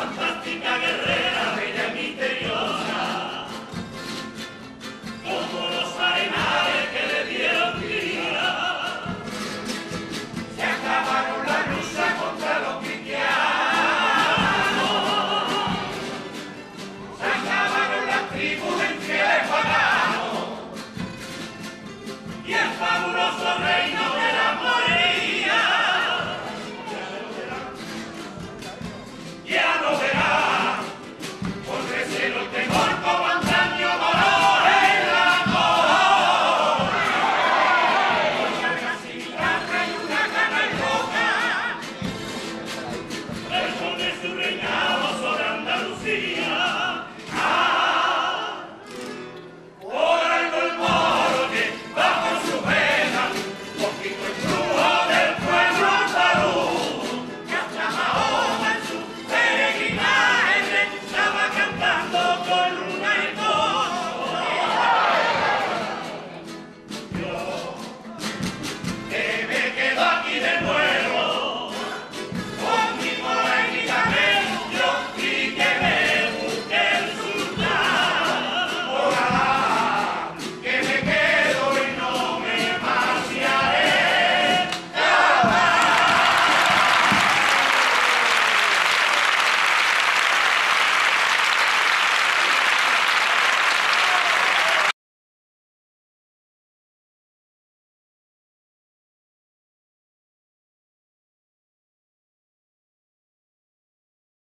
fantástica guerrera.